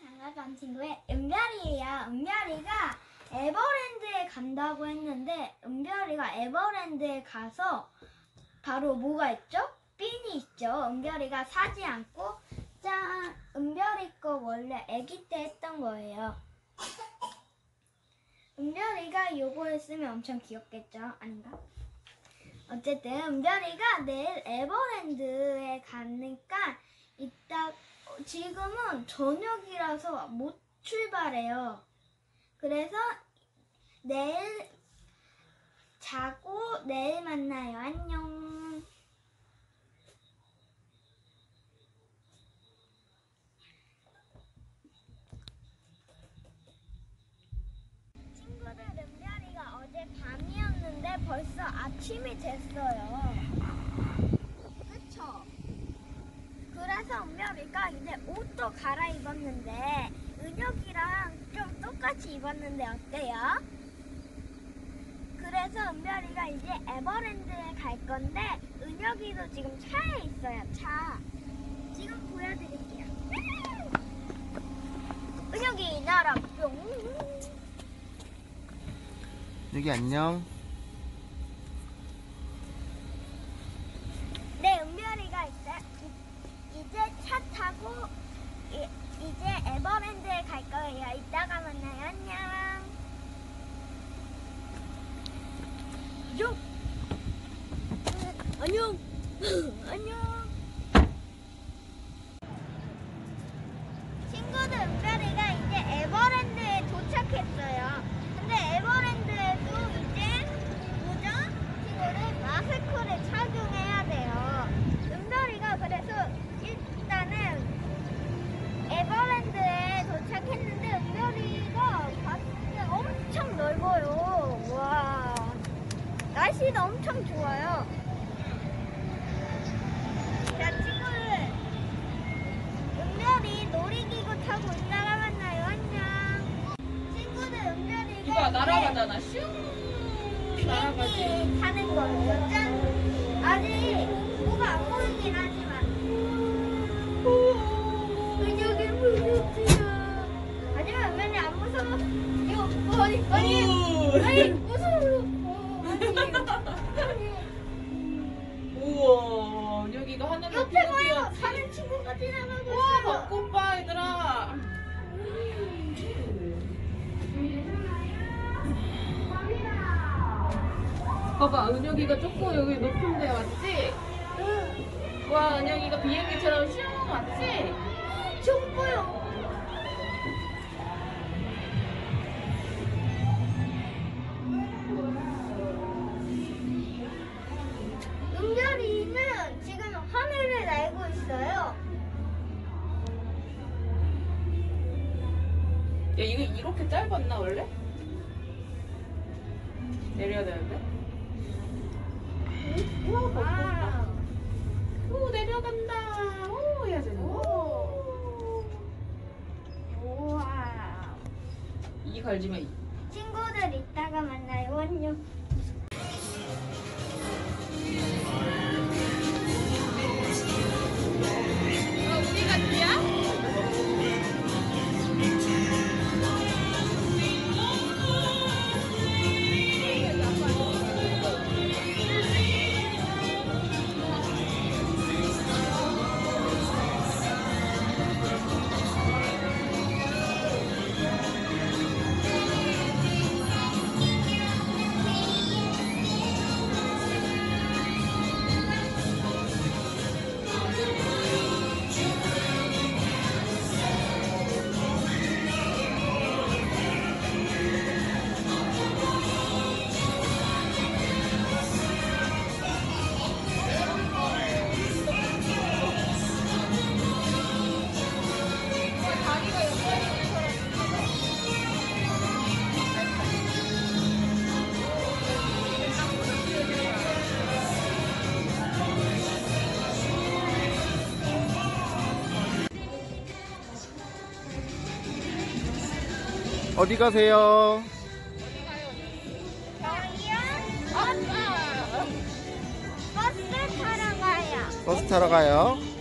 장난감 친구의 은별이에요. 은별이가 에버랜드에 간다고 했는데 은별이가 에버랜드에 가서 바로 뭐가 있죠? 핀이 있죠. 은별이가 사지 않고 짠 은별이 거 원래 아기 때 했던 거예요. 은별이가 요거 했으면 엄청 귀엽겠죠? 아닌가? 어쨌든 은별이가 내일 에버랜드에 가니까 이따 어, 지금은 저녁이라서 못 출발해요. 그래서 내일 자고 내일 만나요. 안녕. 친구들 은별이가 어제 밤이었는데 벌써 아침이 됐어요. 그쵸? 그래서 은별이가 이제 옷도 갈아입었는데 은혁이랑 좀 똑같이 입었는데 어때요? 그래서 은별이가 이제 에버랜드에 갈 건데 은혁이도 지금 차에 있어요. 차. 지금 보여드릴게요. 은혁이 나라 뿅. 여기 안녕. 네, 은별이가 이제 이- 이제 차 타고 이, 이제 에버랜드에 갈 거예요. 이따가 만나요. 안녕. 요. 안녕. 안녕. 친구 타고 이따가 만나요. 안녕. 친구들, 은별이가 이제 날아가잖아. 슝 날아가지. 비행기 타는 거예요. 짠. 아직 뭐가 안 보이긴 하지만. 여기 무섭지요. 하지만 은별이 안 무서워. 이거 뭐 어디 어디 아니 무서워. 봐봐 은혁이가 조금 여기 높은 데 왔지? 와 은혁이가 비행기처럼 슝 왔지? 좁고요. 은별이는 지금 하늘을 날고 있어요. 야 이거 이렇게 짧았나 원래? 내려야 되는데? 우와. 와. 오 내려간다. 오 해야지. 오. 우와. 이 갈지마. 친구들 이따가 만나요. 안녕. 어디 가세요? 저희요? 버스 타러 가요. 버스 타러 가요.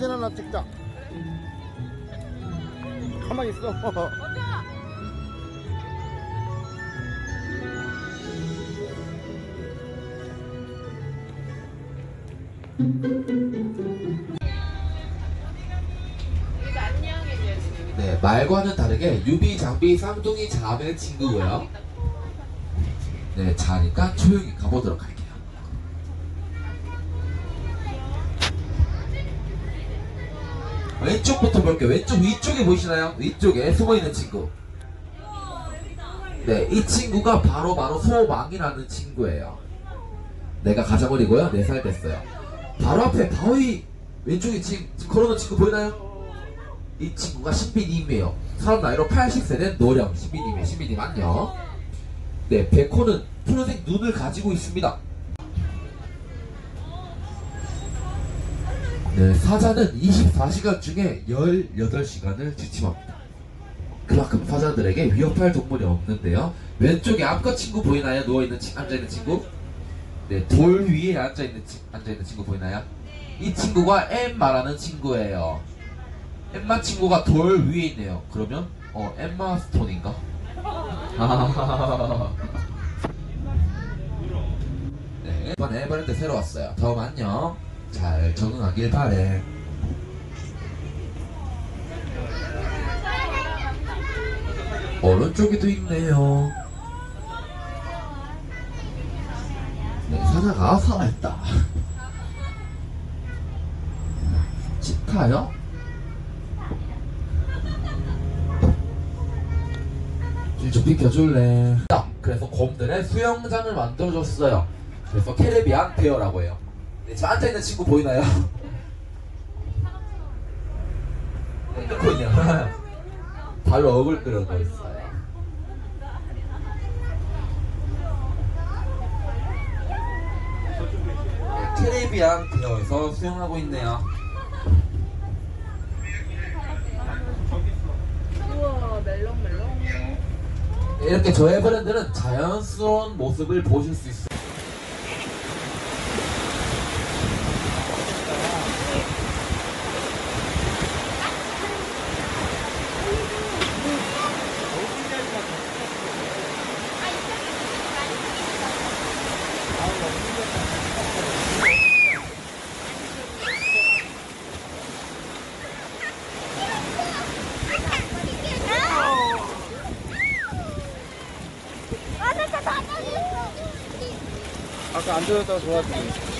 사진 하나 찍자. 가만히 있어. 네, 말과는 다르게 유비, 장비, 쌍둥이 자매 친구고요. 네, 자니까 조용히 가보도록 할게요. 왼쪽부터 볼게요. 왼쪽 위쪽에 보이시나요? 위쪽에 숨어있는 친구. 네, 이 친구가 바로 바로 소망이라는 친구예요. 내가 가자버리고요. 4살 됐어요. 바로 앞에 바위 왼쪽에 지금, 걸어놓은 친구 보이나요? 이 친구가 신비님이에요. 사람 나이로 80세 된 노령 신비님이에요. 신비님 안녕. 네, 백호는 푸른색 눈을 가지고 있습니다. 네, 사자는 24시간 중에 18시간을 지침합니다. 그만큼 사자들에게 위협할 동물이 없는데요. 왼쪽에 암컷 친구 보이나요? 누워있는 친, 앉아있는 친구? 네, 돌 위에 앉아있는, 친- 앉아있는 친구 보이나요? 이 친구가 엠마라는 친구예요. 엠마 친구가 돌 위에 있네요. 그러면 어 엠마 스톤인가? 네, 이번에 에버랜드 새로 왔어요. 다음 안녕. 잘 적응하길 바래. 오른쪽에도 있네요. 네, 사자가 살아있다. 치타요? 좀 비켜줄래? 자, 그래서 곰들의 수영장을 만들어줬어요. 그래서 캐리비안 베어라고 해요. 네, 지금 앉아있는 친구 보이나요? 네, 이렇게 있네요. 발로 억을 끌어져 있어요. 네, 캐리비안 베어에서 수영하고 있네요. 우와, 멜롱멜롱. 이렇게 저의 브랜드는 자연스러운 모습을 보실 수 있어요. 아까 안 들었다고 좋았지.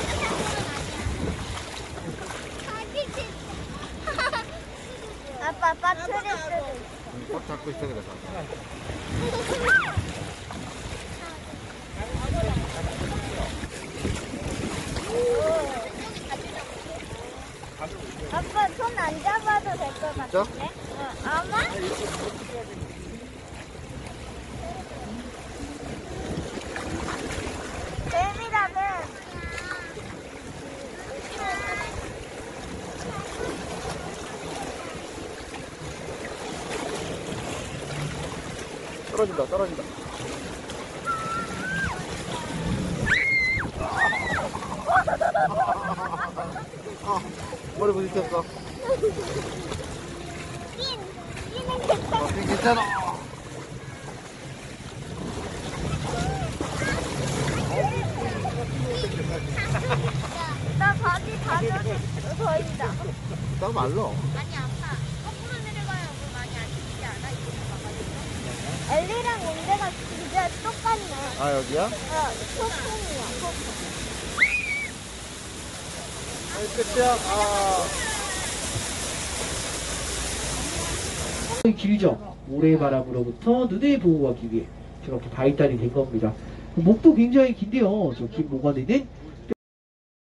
아빠 빠트리 꽉 잡고 있어 그래서. 아빠 손 안 잡아도 될 것 같은데? 진짜? 어, 아마? 뱀이라면 떨어진다 떨어진다. 아, 머리 부딪혔어. 어, 괜찮아. 나 바지 다 젖었어. 보인다. 나 말로. 거꾸로 내려가요. 뭐 많이 안 춥지 않아? 이렇게 엘리랑 온데가 진짜 똑같네. 아 여기야? 어, 소품이야, 소품. 아, 끝이야. 아. 길죠. 모래 바람으로부터 눈을 보호하기 위해 저렇게 발달이 된 겁니다. 목도 굉장히 긴데요. 저긴 목안에는